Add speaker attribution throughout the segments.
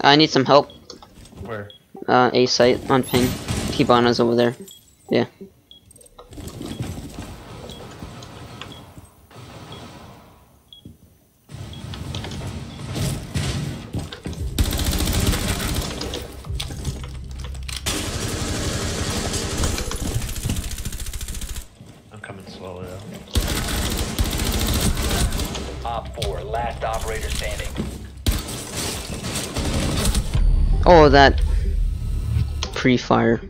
Speaker 1: I need some help.
Speaker 2: Where?
Speaker 1: Uh, A site on ping. Kibana's over there. Yeah.
Speaker 2: I'm coming slowly though.
Speaker 3: Op 4, last operator standing.
Speaker 1: Oh, that pre-fire.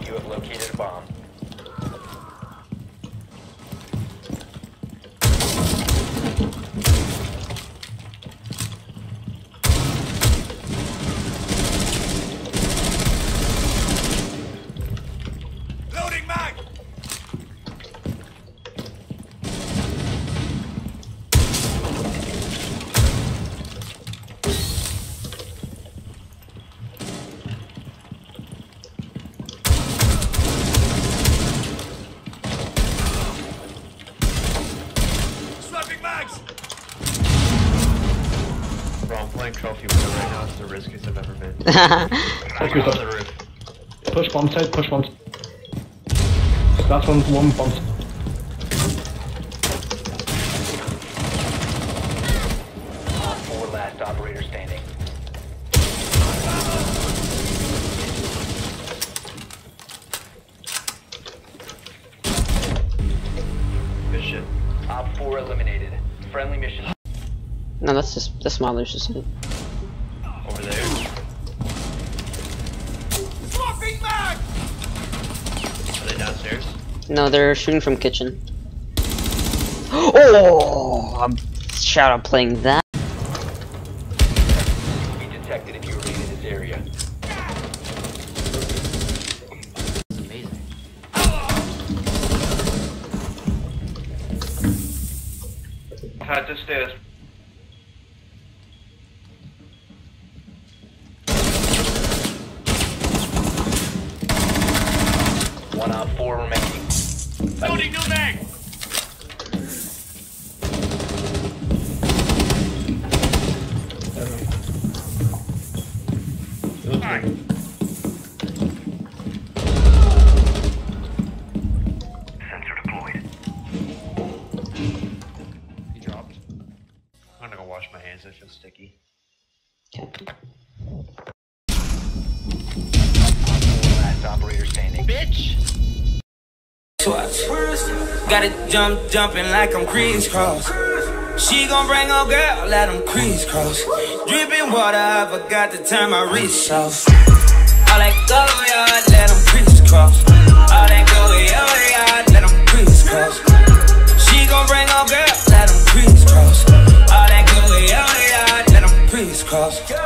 Speaker 3: You have located a bomb.
Speaker 2: Playing trophy winner right now. It's the riskiest I've ever been.
Speaker 4: Take your
Speaker 2: on the roof.
Speaker 4: Push bomb side, push bomb. That's one, one bomb.
Speaker 3: Op 4, last operator standing.
Speaker 2: Good shit.
Speaker 3: Op 4 eliminated. Friendly mission.
Speaker 1: No, that's just that's Smiler's just it.
Speaker 2: Over there.
Speaker 5: Swapping mag!
Speaker 2: Are they downstairs?
Speaker 1: No, they're shooting from kitchen. Oh, I'm shout out playing that.
Speaker 3: Be detected if you remain in this area.
Speaker 2: Amazing. Had the stairs.
Speaker 3: One Op 4 remaining.
Speaker 5: Loading new mag!
Speaker 3: Sensor deployed.
Speaker 2: He dropped. I'm gonna go wash my hands. I feel sticky.
Speaker 6: Watch. Gotta jump, jumping like I'm Kris Kross. She gon' bring her girl, let them crisscross. Dripping water, I forgot to turn my wrist off. All that go, yard, let them crisscross. All that go, yard, let them crisscross. She gon' bring her girl, let them crisscross. All that go, yard, let them crisscross.